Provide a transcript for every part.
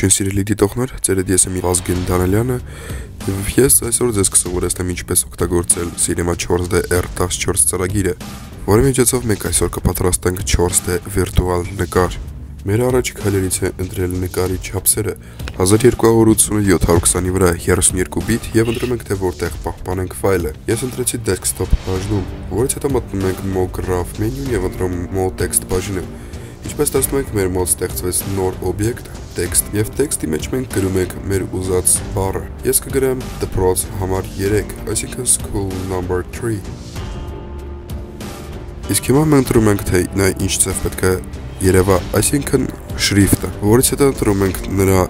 Ողջույն սիրելի դիտողներ, ձերդ ես եմ Վազգեն Դանալյանը եւ ես այսօր ձեզ կսովորեցնեմ ինչպես օգտագործել Cinema 4D R14 ծրագիրը, որի միջոցով մենք այսօր կպատրաստենք 4D վիրտուալ նկար։ Մեր առաջ քայլերից է ընտրել նկարի չափսերը 1280-720-ի վրա 32 բիտ եւ ընտրում ենք թե որտեղ պահպանենք ֆայլը։ Ես ընտրեցի desktop բաժնում, որից հետո մտնում ենք MoGraph մենյուն եւ ընտրում Mo text բաժինը։ Ինչպես տեսնում եք, մեր մոտ ստեղծվեց նոր օբյեկտ, տեքստ, եւ տեքստի մեջ մենք գրում ենք մեր ուզած բառը։ Ես կգրեմ դպրոց համար 3, այսինքն school number 3։ Իսկ հիմա մենք ընտրում ենք թե նա ինչ ցև պետք է երևա, այսինքն շրիֆտը, որից հետո ընտրում ենք նրա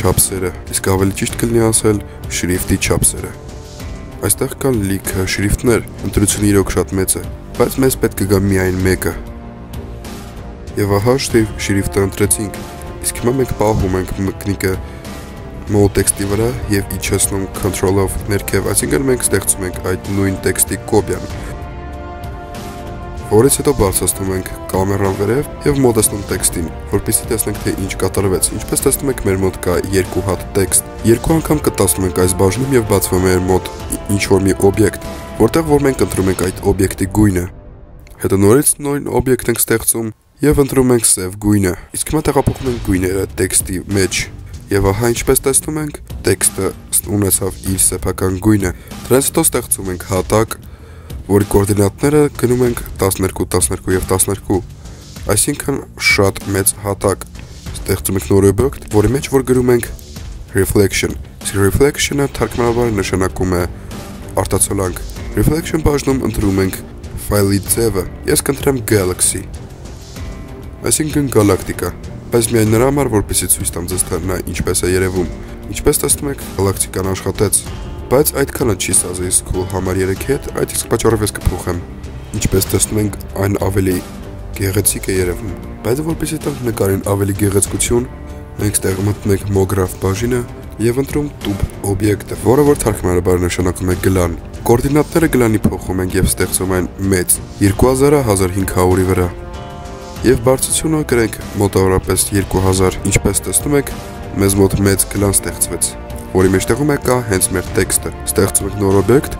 չափսերը, իսկ ավելի ճիշտ կլինի ասել շրիֆտի չափսերը։ Այստեղ կան լիքը շրիֆտներ, ընտրությունը իրոք շատ մեծ է, բայց մեզ պետք է գա միայն մեկը, Եվ ահա շտիվ շրիֆտը ընտրեցինք։ Իսկ հիմա մենք պահում ենք մկնիկը մոլ տեքստի վրա եւ իջեցնում control-ով ներքև, այսինքն մենք ստեղծում ենք այդ նույն տեքստի կոպիան։ Որից հետո բարձրացնում ենք կամերան վերև եւ մոտեցնում տեքստին, որպեսզի տեսնենք թե ինչ կատարվեց։ Ինչպես տեսնում եք, մեր մոտ կա երկու հատ տեքստ։ Երկու անգամ կտածնում ենք այս բաժնում եւ բացվում է մեր մոտ ինչ որ մի օբյեկտ, որտեղ որ մենք ընտրում ենք այդ օբյեկտի գույնը։ Հետո նորից նույն օբյեկտ ենք ստեղծում եւ ընտրում ենք սև գույնը։ Իսկ հիմա տեղափոխում ենք գույները տեքստի մեջ եւ ահա ինչպես տեսնում ենք, տեքստը ունեցավ իր սեփական գույնը։ Դրանից հետո ստեղծում ենք հատակ, որի կոորդինատները գնում ենք 12, 12 եւ 12։ Այսինքն շատ մեծ հատակ։ Ստեղծում ենք նոր օբյեկտ, որի մեջ որ գրում ենք reflection։ Իսկ reflection-ը թարգմանաբար նշանակում է արտացոլանք։ Reflection բաժնում ընտրում ենք ֆայլի ձևը։ Ես կընտրեմ galaxy այսինքն գալակտիկա, բայց միայն նրա համար, որպեսի ցույց տամ ձեզ թե նա ինչպես է երևում։ Ինչպես տեսնում եք, գալակտիկան աշխատեց, բայց այդքանը չի սազի school համար 3 հետ, այդ իսկ պատճառով ես կփոխեմ։ Ինչպես տեսնում ենք, այն ավելի գեղեցիկ է երևում, բայց որպեսի տանք նկարին ավելի գեղեցկություն, մենք ստեղ մտնում ենք մոգրաֆ բաժինը եւ ընտրում տուբ օբյեկտը, որը որ թարգմանաբար նշանակում է գլան։ Կոորդինատները գլանի փոխում ենք եւ ստեղծում են մեծ 2000-ը 1500-ի վրա եւ բարձրությունը գրենք մոտավորապես 2000, ինչպես տեսնում եք, մեզ մոտ մեծ կլան ստեղծվեց, որի մեջտեղում է կա հենց մեր տեքստը։ Ստեղծում ենք նոր օբյեկտ,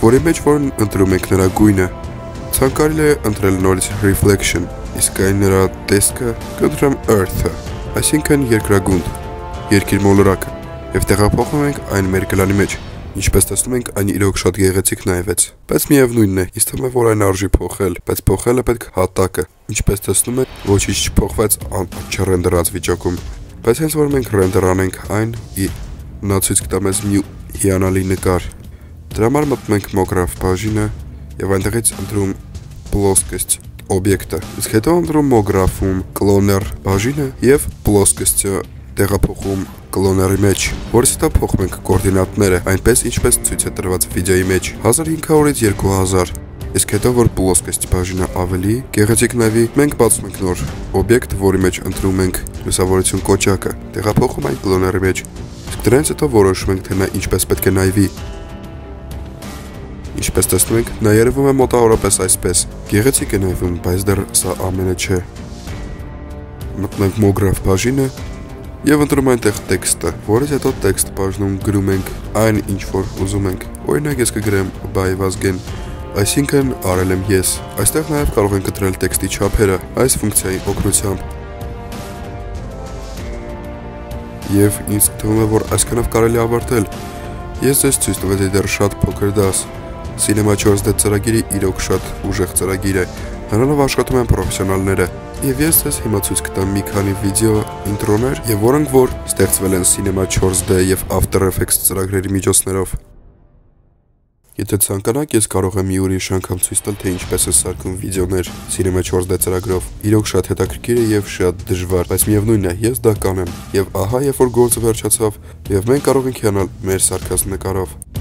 որի մեջ որ ընտրում ենք նրա գույնը։ Ցանկալի է ընտրել նորից reflection, իսկ այն նրա տեսքը կընտրեմ earth-ը, այսինքն երկրագունդ, երկիր մոլորակը, եւ տեղափոխում ենք այն մեր կլանի մեջ։ Ինչպես տեսնում ենք, այն իրոք շատ գեղեցիկ նայվեց, բայց միևնույնն է, ինձ թվում է, որ այն արժի փոխել, բայց փոխելը պետք հատակը։ Ինչպես տեսնում եք, ոչինչ չփոխվեց չռենդերած վիճակում, բայց հենց որ մենք ռենդեր անենք այն, նա ցույց կտա մեզ մի հիանալի նկար։ Դրա համար մտնում ենք Mograph բաժինը եւ այնտեղից ընտրում плоскость օբյեկտը։ Իսկ հետո ընտրում Mograph-ում cloner բաժինը եւ плоскостью տեղափոխում կլոների մեջ, որից հետո փոխում ենք կոորդինատները, այնպես ինչպես ցույց է տրված վիդեոյի մեջ 1500-ից 2000 իսկ հետո որ պլոսկես տիպաժինը ավելի գեղեցիկ նավի, մենք բացում ենք նոր օբյեկտ, որի մեջ ընտրում ենք լուսավորություն կոճակը, տեղափոխում այն կլոների մեջ։ Իսկ դրանից հետո որոշում ենք, թե նա ինչպես պետք է նայվի, Ինչպես տեսնում եք, նա երևում է մոտավորապես այսպես։ Գեղեցիկ է նայվում, բայց դեռ սա ամենը չէ։ Մտնենք մոգրաֆ բաժինը եւ ընտրում այնտեղ տեքստը, որից հետո տեքստ բաժնում գրում ենք այն, ինչ որ ուզում ենք։ Օրինակ ես կգրեմ by Vazgen այսինքն արել եմ ես։ Այստեղ նաեւ կարող ենք ընտրել տեքստի չափերը այս ֆունկցիայի օգնությամբ։ Եվ ինձ թվում է, որ այսքանով կարելի ավարտել։ Ես ձեզ ցույց տվեցի դեռ շատ փոքր դաս։ Cinema 4D ծրագիրը իրոք շատ ուժեղ ծրագիր է։ Նրանով աշխատում են պրոֆեսիոնալները Եվ ես ձեզ հիմա ցույց կտամ մի քանի վիդեո ինտրոներ, եւ որոնք որ ստեղծվել են Cinema 4D եւ After Effects ծրագրերի միջոցներով։ Եթե ցանկանաք, ես կարող եմ մի ուրիշ անգամ ցույց տալ, թե ինչպես է սարքում վիդեոներ Cinema 4D ծրագրով։ Իրոք շատ հետաքրքիր է եւ շատ դժվար, բայց միևնույնն է, ես դա կանեմ։ Եվ ահա, երբ որ գործը վերջացավ, եւ մենք կարող ենք հիանալ մեր սարքած նկարով։